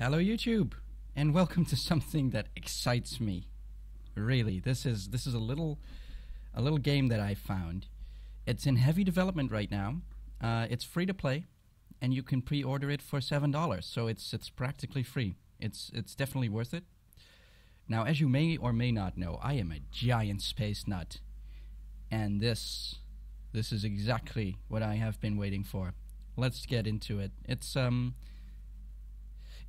Hello YouTube and welcome to something that excites me. Really, this is this is a little a little game that I found. It's in heavy development right now. Uh, it's free to play and you can pre-order it for $7. So it's it's practically free. It's it's definitely worth it. Now, as you may or may not know, I am a giant space nut. And this this is exactly what I have been waiting for. Let's get into it. It's um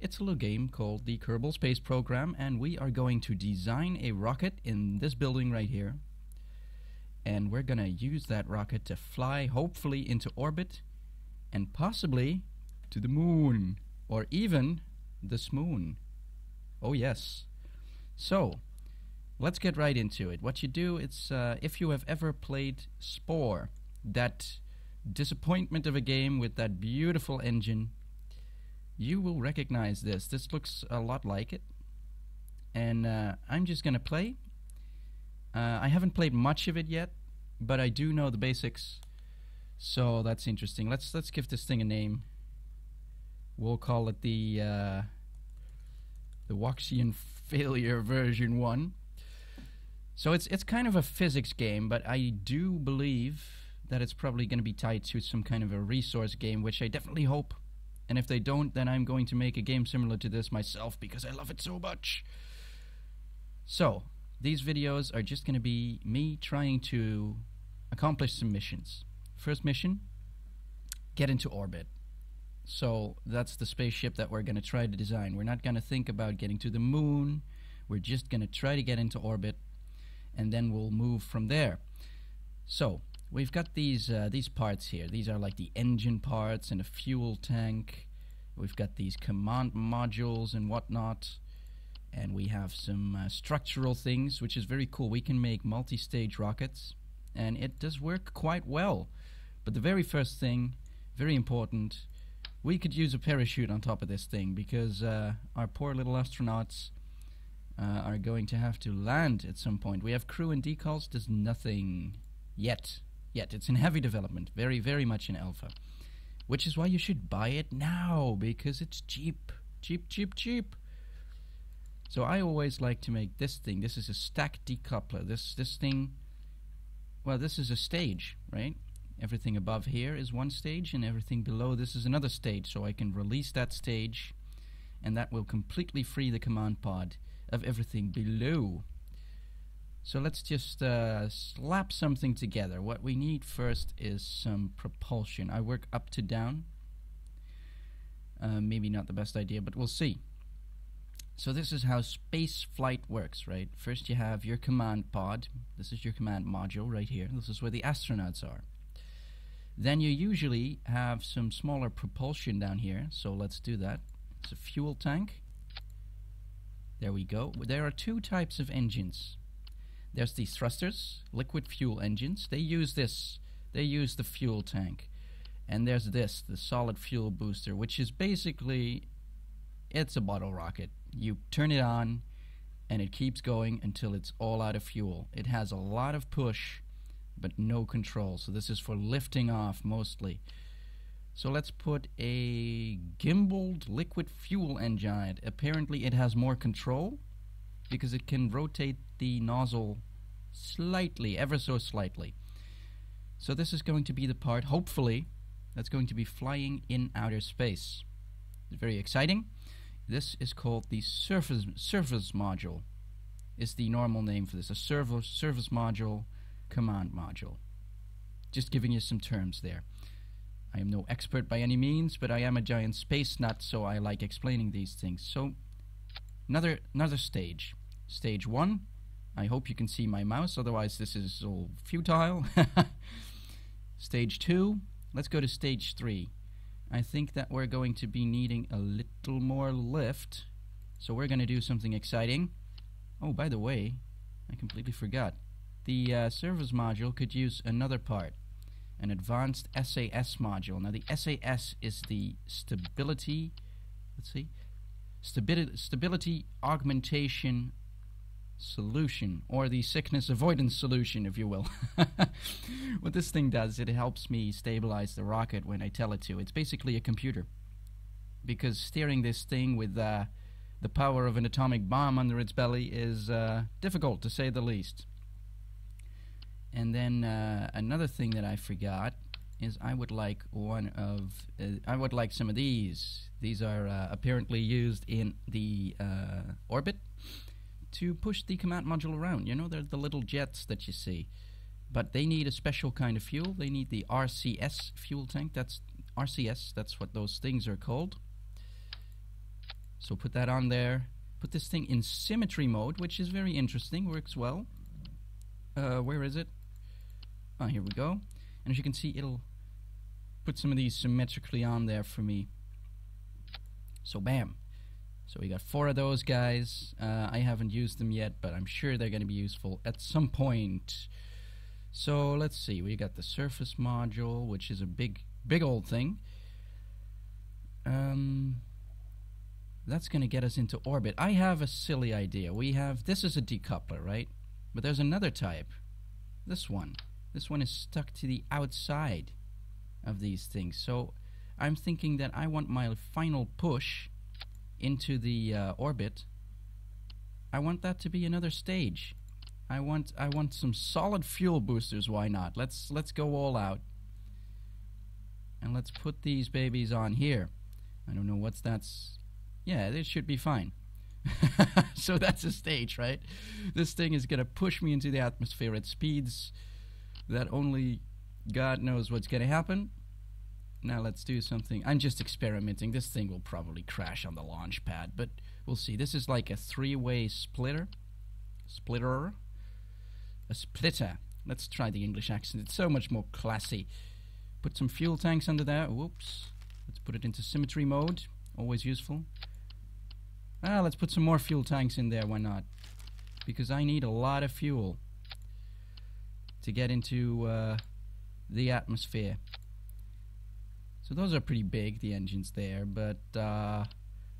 it's a little game called the Kerbal Space Program, and we are going to design a rocket in this building right here. And we're going to use that rocket to fly, hopefully, into orbit, and possibly to the moon, or even this moon. Oh, yes. So, let's get right into it. What you do, it's uh, if you have ever played Spore, that disappointment of a game with that beautiful engine you will recognize this. This looks a lot like it. And uh, I'm just going to play. Uh, I haven't played much of it yet, but I do know the basics. So that's interesting. Let's let's give this thing a name. We'll call it the uh, the Woxian Failure version 1. So it's it's kind of a physics game, but I do believe that it's probably going to be tied to some kind of a resource game, which I definitely hope and if they don't, then I'm going to make a game similar to this myself because I love it so much. So, these videos are just going to be me trying to accomplish some missions. First mission, get into orbit. So, that's the spaceship that we're going to try to design. We're not going to think about getting to the moon. We're just going to try to get into orbit and then we'll move from there. So, we've got these uh, these parts here. These are like the engine parts and a fuel tank. We've got these command modules and whatnot. And we have some uh, structural things, which is very cool. We can make multi-stage rockets, and it does work quite well. But the very first thing, very important, we could use a parachute on top of this thing because uh, our poor little astronauts uh, are going to have to land at some point. We have crew and decals. There's nothing yet yet. It's in heavy development, very, very much in alpha. Which is why you should buy it now, because it's cheap. Cheap, cheap, cheap. So I always like to make this thing. This is a stack decoupler. This this thing well, this is a stage, right? Everything above here is one stage and everything below this is another stage. So I can release that stage and that will completely free the command pod of everything below. So let's just uh, slap something together. What we need first is some propulsion. I work up to down. Uh, maybe not the best idea, but we'll see. So this is how space flight works, right? First you have your command pod. This is your command module right here. This is where the astronauts are. Then you usually have some smaller propulsion down here. So let's do that. It's a fuel tank. There we go. There are two types of engines. There's these thrusters, liquid fuel engines. They use this. They use the fuel tank. And there's this, the solid fuel booster, which is basically it's a bottle rocket. You turn it on and it keeps going until it's all out of fuel. It has a lot of push but no control. So this is for lifting off mostly. So let's put a gimbaled liquid fuel engine. Apparently it has more control because it can rotate the nozzle slightly, ever so slightly. So this is going to be the part, hopefully, that's going to be flying in outer space. Very exciting. This is called the surface surface module. Is the normal name for this a service service module, command module. Just giving you some terms there. I am no expert by any means, but I am a giant space nut, so I like explaining these things. So, another another stage. Stage 1. I hope you can see my mouse, otherwise this is all futile. stage 2. Let's go to stage 3. I think that we're going to be needing a little more lift. So we're going to do something exciting. Oh, by the way, I completely forgot. The uh, service module could use another part. An advanced SAS module. Now the SAS is the stability, let's see, stability, stability augmentation solution, or the sickness avoidance solution, if you will. what this thing does, it helps me stabilize the rocket when I tell it to. It's basically a computer. because steering this thing with uh, the power of an atomic bomb under its belly is uh, difficult to say the least. And then uh, another thing that I forgot is I would like one of uh, I would like some of these. These are uh, apparently used in the uh, orbit to push the command module around. You know, they're the little jets that you see, but they need a special kind of fuel. They need the RCS fuel tank. That's RCS. That's what those things are called. So put that on there. Put this thing in symmetry mode, which is very interesting. Works well. Uh, where is it? Oh, here we go. And as you can see, it'll put some of these symmetrically on there for me. So bam. So we got four of those guys. Uh, I haven't used them yet, but I'm sure they're going to be useful at some point. So let's see. We got the surface module, which is a big, big old thing. Um, that's going to get us into orbit. I have a silly idea. We have this is a decoupler, right? But there's another type. This one. This one is stuck to the outside of these things. So I'm thinking that I want my final push into the uh, orbit. I want that to be another stage. I want I want some solid fuel boosters. Why not? Let's let's go all out. And let's put these babies on here. I don't know what's that's. Yeah, this should be fine. so that's a stage, right? This thing is gonna push me into the atmosphere at speeds that only God knows what's gonna happen. Now let's do something. I'm just experimenting. This thing will probably crash on the launch pad, but we'll see. This is like a three-way splitter. Splitter. A splitter. Let's try the English accent. It's so much more classy. Put some fuel tanks under there. Whoops. Let's put it into symmetry mode. Always useful. Ah, let's put some more fuel tanks in there. Why not? Because I need a lot of fuel to get into uh, the atmosphere. So those are pretty big, the engines there, but uh,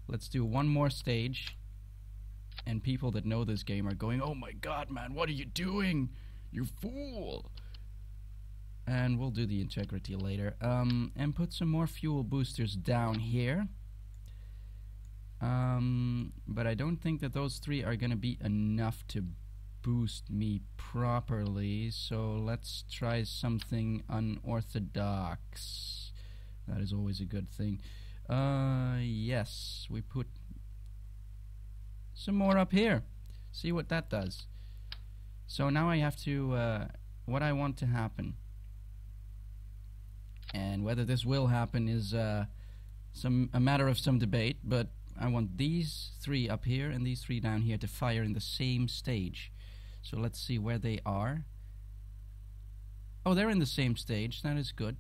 let's do one more stage. And people that know this game are going, oh my god, man, what are you doing? You fool! And we'll do the integrity later. Um, and put some more fuel boosters down here. Um, but I don't think that those three are going to be enough to boost me properly. So let's try something unorthodox. That is always a good thing. Uh, yes, we put some more up here. See what that does. So now I have to, uh, what I want to happen. And whether this will happen is uh, some a matter of some debate, but I want these three up here and these three down here to fire in the same stage. So let's see where they are. Oh, they're in the same stage. That is good.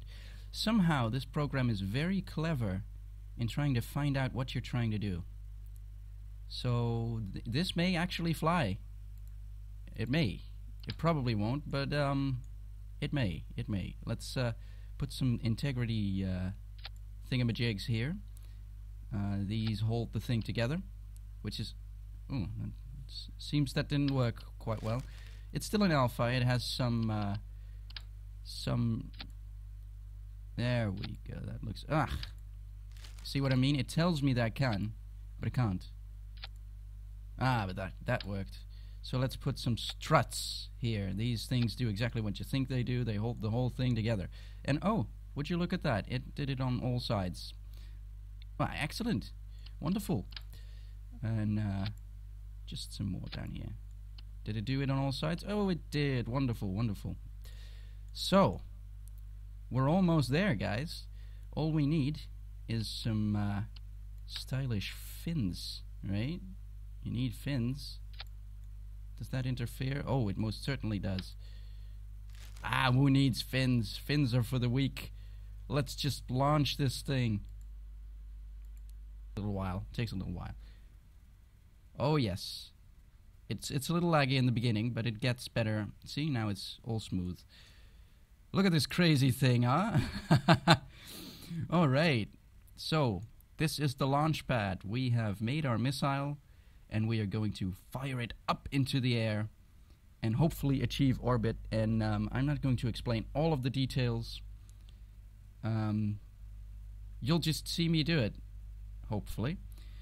Somehow, this program is very clever in trying to find out what you're trying to do. So, th this may actually fly. It may. It probably won't, but um, it may. It may. Let's uh, put some integrity uh, thingamajigs here. Uh, these hold the thing together, which is. Oh, seems that didn't work quite well. It's still an alpha. It has some uh, some there we go. That looks... Ah! See what I mean? It tells me that I can, but it can't. Ah, but that, that worked. So let's put some struts here. These things do exactly what you think they do. They hold the whole thing together. And oh, would you look at that? It did it on all sides. Well, excellent. Wonderful. And uh, just some more down here. Did it do it on all sides? Oh, it did. Wonderful, wonderful. So, we're almost there, guys. All we need is some uh, stylish fins, right? You need fins. Does that interfere? Oh, it most certainly does. Ah, who needs fins? Fins are for the weak. Let's just launch this thing. A little while. Takes a little while. Oh, yes. It's, it's a little laggy in the beginning, but it gets better. See, now it's all smooth. Look at this crazy thing, huh? All right. So, this is the launch pad. We have made our missile and we are going to fire it up into the air and hopefully achieve orbit. And um, I'm not going to explain all of the details. Um, you'll just see me do it. hopefully.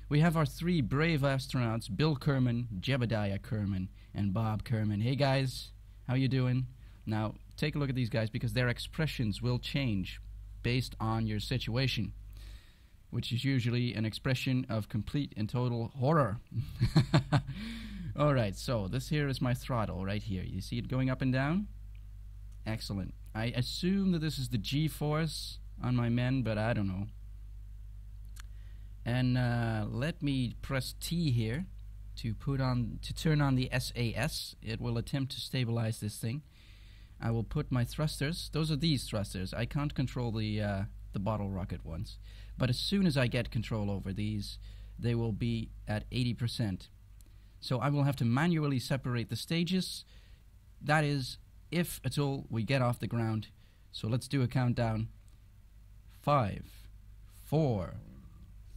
We have our three brave astronauts, Bill Kerman, Jebediah Kerman, and Bob Kerman. Hey guys, how you doing? Now, take a look at these guys because their expressions will change based on your situation, which is usually an expression of complete and total horror. All right, so this here is my throttle right here. You see it going up and down? Excellent. I assume that this is the G-force on my men, but I don't know. And uh, let me press T here to put on to turn on the SAS. It will attempt to stabilize this thing. I will put my thrusters. Those are these thrusters. I can't control the uh, the bottle rocket ones, but as soon as I get control over these, they will be at 80%. So I will have to manually separate the stages. That is, if at all we get off the ground. So let's do a countdown. Five, four,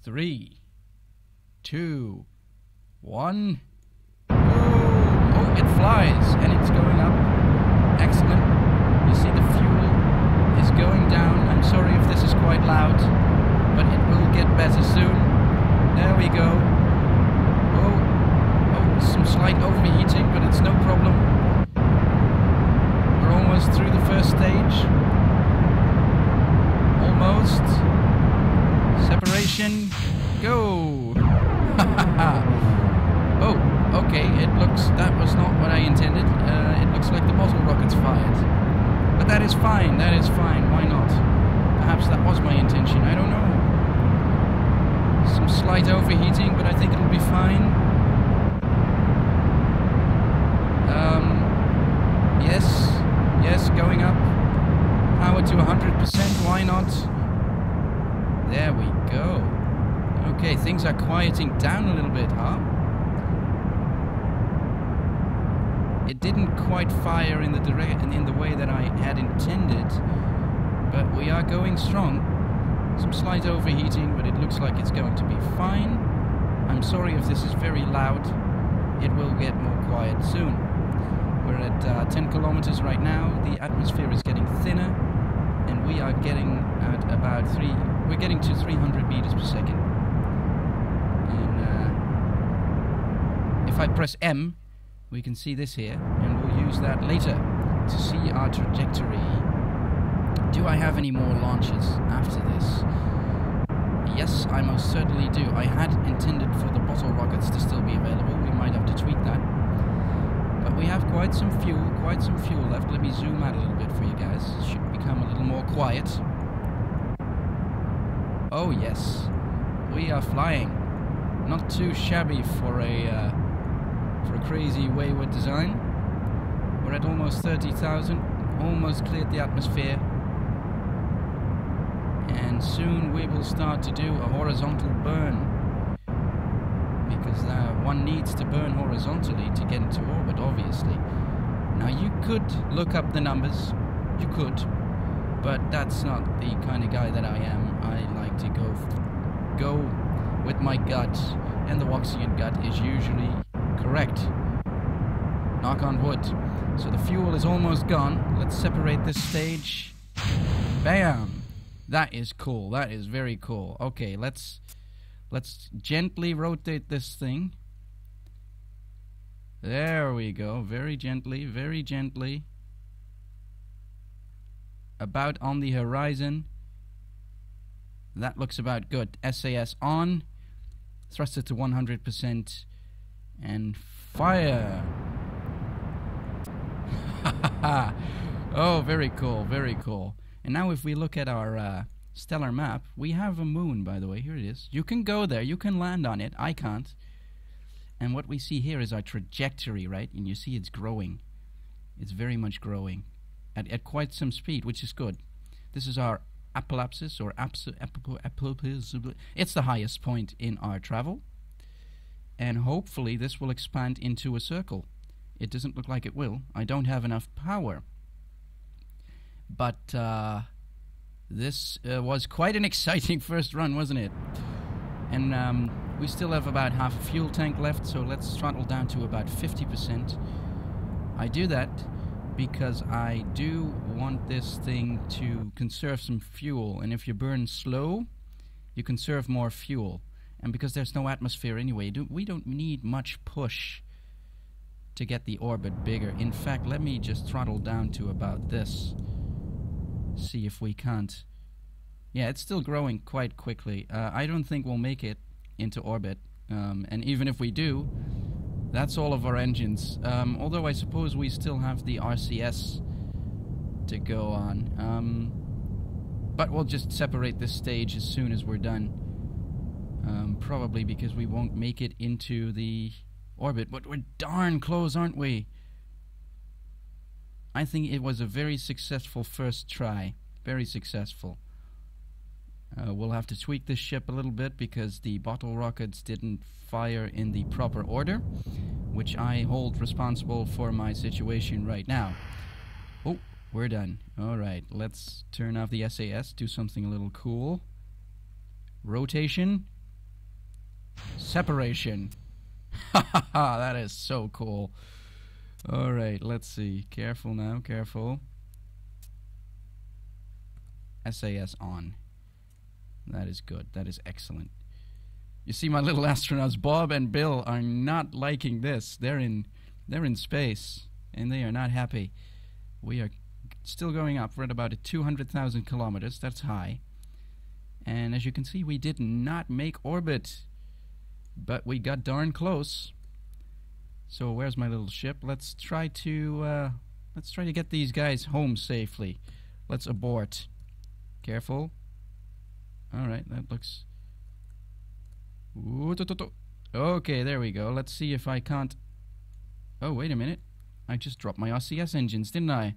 three, two, one. Oh, it flies and it's going up. Excellent. You see the fuel is going down. I'm sorry if this is quite loud, but it will get better soon. There we go. Oh, oh, some slight overheating, but it's no problem. We're almost through the first stage. Almost. Separation. Go. oh, okay. It looks that was not what I intended. Uh, it looks like the bottle rocket's fired. But that is fine. That is fine. Why not? Perhaps that was my intention. I don't know. Some slight overheating, but I think it'll be fine. Um, yes, yes, going up. Power to 100%, why not? There we go. Okay, things are quieting down a little bit, huh? It didn't quite fire in the direct in the way that I had intended, but we are going strong. Some slight overheating, but it looks like it's going to be fine. I'm sorry if this is very loud. It will get more quiet soon. We're at uh, 10 kilometers right now. The atmosphere is getting thinner, and we are getting at about three. We're getting to 300 meters per second. And uh, if I press M, we can see this here, and we'll use that later to see our trajectory. Do I have any more launches after this? Yes, I most certainly do. I had intended for the bottle rockets to still be available. We might have to tweak that. But we have quite some fuel, quite some fuel left. Let me zoom out a little bit for you guys. It should become a little more quiet. Oh yes, we are flying. Not too shabby for a uh, for a crazy wayward design. We're at almost 30,000, almost cleared the atmosphere. And soon we will start to do a horizontal burn. Because uh, one needs to burn horizontally to get into orbit, obviously. Now you could look up the numbers, you could, but that's not the kind of guy that I am. I like to go go with my gut, and the Woxian gut is usually correct. Knock on wood. So the fuel is almost gone. Let's separate this stage. Bam! That is cool. That is very cool. Okay, let's let's gently rotate this thing. There we go. Very gently, very gently. About on the horizon. That looks about good. SAS on. Thrust it to 100% and fire. oh, very cool, very cool. And now if we look at our uh, stellar map, we have a moon, by the way. Here it is. You can go there. You can land on it. I can't. And what we see here is our trajectory, right? And you see it's growing. It's very much growing at, at quite some speed, which is good. This is our apoapsis or apsis. It's the highest point in our travel and hopefully this will expand into a circle. It doesn't look like it will. I don't have enough power. But uh, this uh, was quite an exciting first run, wasn't it? And um, we still have about half a fuel tank left, so let's throttle down to about 50%. I do that because I do want this thing to conserve some fuel, and if you burn slow, you conserve more fuel. And because there's no atmosphere anyway, do, we don't need much push to get the orbit bigger. In fact, let me just throttle down to about this. See if we can't. Yeah, it's still growing quite quickly. Uh, I don't think we'll make it into orbit. Um, and even if we do, that's all of our engines. Um, although I suppose we still have the RCS to go on. Um, but we'll just separate this stage as soon as we're done. Um, probably because we won't make it into the orbit. But we're darn close, aren't we? I think it was a very successful first try. Very successful. Uh, we'll have to tweak this ship a little bit because the bottle rockets didn't fire in the proper order, which I hold responsible for my situation right now. Oh, we're done. Alright, let's turn off the SAS, do something a little cool. Rotation. Separation. Ha ha ha, that is so cool. Alright, let's see. Careful now, careful. SAS on. That is good. That is excellent. You see, my little astronauts, Bob and Bill, are not liking this. They're in, they're in space, and they are not happy. We are still going up. We're at about 200,000 kilometers. That's high. And as you can see, we did not make orbit, but we got darn close. So where's my little ship? Let's try to uh, let's try to get these guys home safely. Let's abort. Careful. All right, that looks. Ooh, okay, there we go. Let's see if I can't. Oh, wait a minute. I just dropped my RCS engines, didn't I?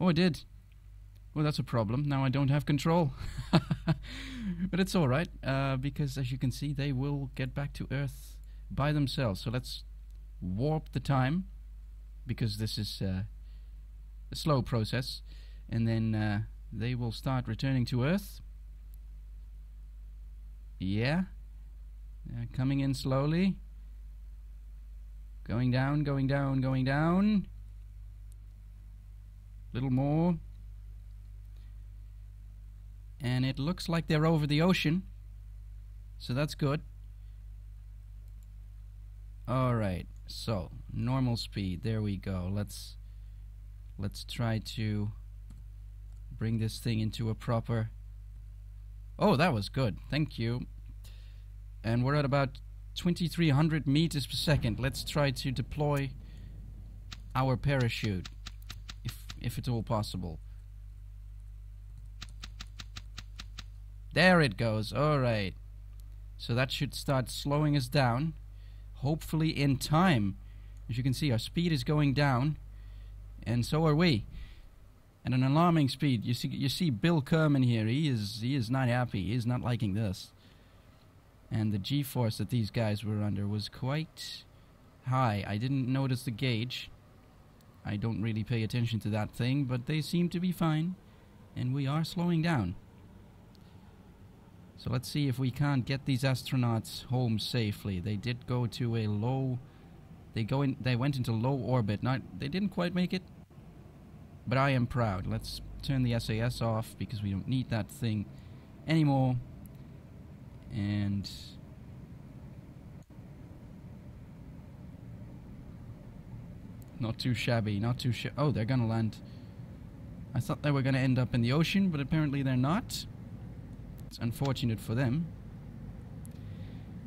Oh, I did. Well, that's a problem. Now I don't have control. but it's all right, uh, because as you can see, they will get back to Earth by themselves. So let's warp the time, because this is uh, a slow process, and then uh, they will start returning to Earth. Yeah. They're coming in slowly. Going down, going down, going down. Little more. And it looks like they're over the ocean. So that's good. Alright, so normal speed. There we go. Let's let's try to bring this thing into a proper Oh, that was good. Thank you. And we're at about 2300 meters per second. Let's try to deploy our parachute if if it's all possible. There it goes. All right. So that should start slowing us down. Hopefully in time. As you can see, our speed is going down. And so are we at an alarming speed. You see, you see Bill Kerman here. He is he is not happy. He is not liking this. And the G-force that these guys were under was quite high. I didn't notice the gauge. I don't really pay attention to that thing, but they seem to be fine, and we are slowing down. So let's see if we can't get these astronauts home safely. They did go to a low. They go in. They went into low orbit. Not. They didn't quite make it. But I am proud. Let's turn the SAS off because we don't need that thing anymore. And not too shabby, not too sh- Oh, they're gonna land. I thought they were gonna end up in the ocean, but apparently they're not. It's unfortunate for them.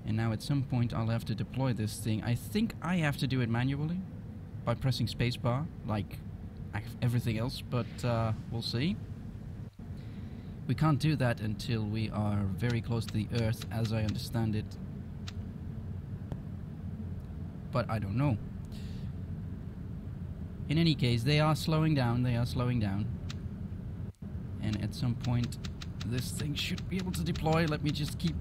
And now at some point I'll have to deploy this thing. I think I have to do it manually by pressing spacebar, like everything else, but uh, we'll see. We can't do that until we are very close to the Earth, as I understand it. But I don't know. In any case, they are slowing down, they are slowing down. And at some point, this thing should be able to deploy. Let me just keep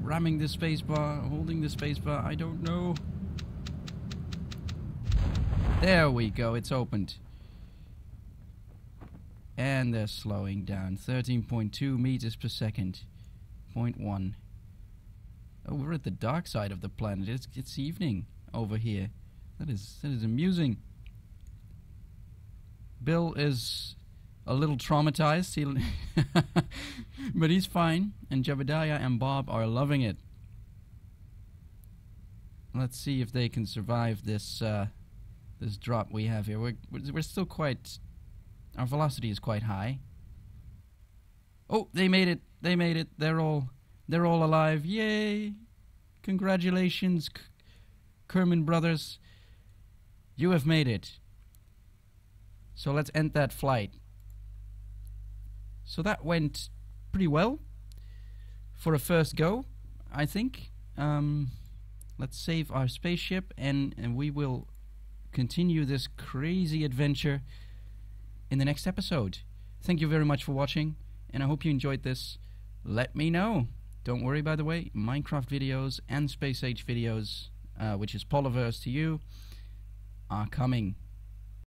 ramming the spacebar, holding the spacebar, I don't know. There we go, it's opened. And they're slowing down. 13.2 meters per second. 0.1 oh we're at the dark side of the planet it's, it's evening over here. That is that is amusing. Bill is a little traumatized but he's fine and jebediah and bob are loving it let's see if they can survive this uh, this drop we have here. We're we're still quite our velocity is quite high. Oh, they made it! They made it! They're all they're all alive! Yay! Congratulations, K- Kerman brothers! You have made it. So let's end that flight. So that went pretty well for a first go, I think. Um, let's save our spaceship and, and we will continue this crazy adventure in the next episode. Thank you very much for watching, and I hope you enjoyed this. Let me know. Don't worry, by the way, Minecraft videos and Space Age videos, uh, which is Polyverse to you, are coming.